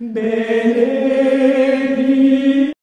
Bene.